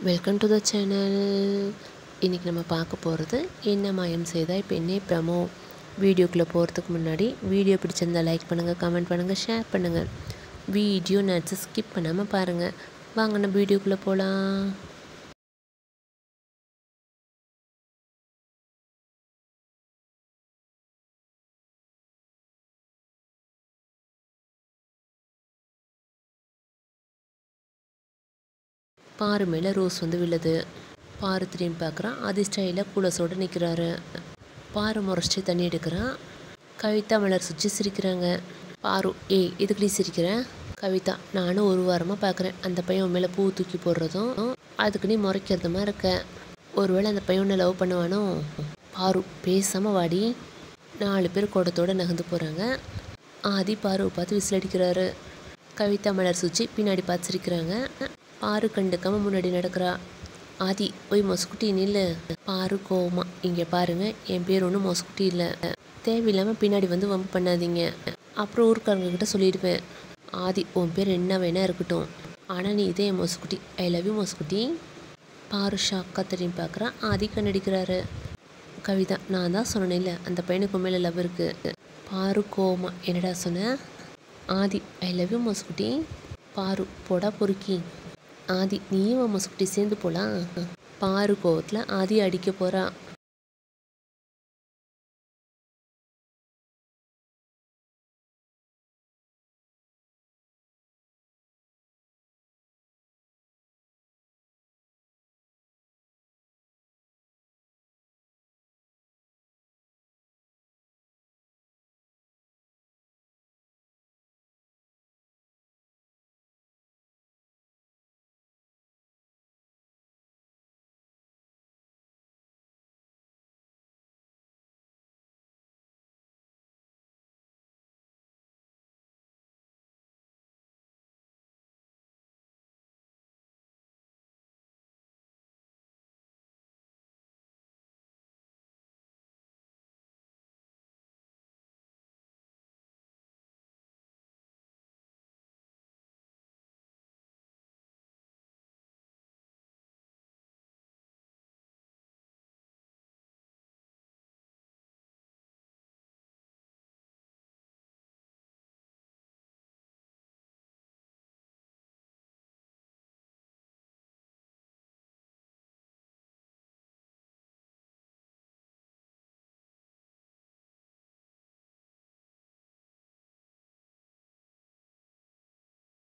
Welcome to the channel இன்றைக்கி நம்ம பார்க்க போகிறது என்ன மாயம் செய்தால் இப்போ என்ன ப்ரமோ வீடியோக்குள்ளே போகிறதுக்கு முன்னாடி வீடியோ பிடிச்சிருந்தா லைக் பண்ணுங்கள் கமெண்ட் பண்ணுங்கள் ஷேர் பண்ணுங்கள் வீடியோ நட்ஸை ஸ்கிப் பண்ணாமல் பாருங்கள் வாங்க நம்ம வீடியோக்குள்ளே போகலாம் பாரு மேலே ரோஸ் வந்து விழுது. பாரு திரும்பி பார்க்குறான். ஆதி ஸ்டைலில் கூலஸோடு நிற்கிறாரு பாரு முறைச்சி தண்ணி எடுக்கிறான். கவிதா மலர் சுற்றி சிரிக்கிறாங்க. பாரு ஏய் எதுக்குடி சிரிக்கிறேன் கவிதா நானும் ஒரு வாரமாக பார்க்குறேன். அந்த பையன் உன் மேலே பூ தூக்கி போடுறதும் அதுக்கு நீ முறைக்கிறதுமா இருக்க? ஒருவேளை அந்த பையன் லவ் பண்ணுவானோ? பாரு பேசாமல் வாடி. நாலு பேர் கூடத்தோடு நகர்ந்து போகிறாங்க ஆதி பாருவை பார்த்து விசில் அடிக்கிறாரு. கவிதா மலர் சுச்சி பின்னாடி பார்த்து சிரிக்கிறாங்க. பாரு கண்டுக்காம முன்னாடி நடக்கிறா ஆதி ஓய் மொசுக்குட்டி நில்லு. பாரு கோவமா. இங்கே பாருங்க என் பேர் ஒன்றும் மொசுக்குட்டி இல்லை. தேவையில்லாமல் பின்னாடி வந்து வம்பு பண்ணாதீங்க. அப்புறம் ஊருக்காரங்க கிட்ட சொல்லிடுவேன். ஆதி உன் பேர் என்ன வேணா இருக்கட்டும். ஆனால் நீ இதே என் மொசுக்குட்டி. ஐ லவ் யூ மொசுக்குட்டி. பாரு ஷாக்கா திரும்பி பார்க்குறான் ஆதி கண்ணடிக்கிறாரு. கவிதா நான் தான் சொன்னேன்ல அந்த பையனுக்கு மேலே லவ் இருக்குது பாரு கோவமா. என்னடா சொன்ன? ஆதி ஐ லவ் யூ மொசுக்குட்டி. பாரு போடா பொறுக்கி. ஆதி நீயும் மொசுக்குட்டி சேர்ந்து போகலாம் பாரு கோவத்தில் ஆதி அடிக்க போகிறான்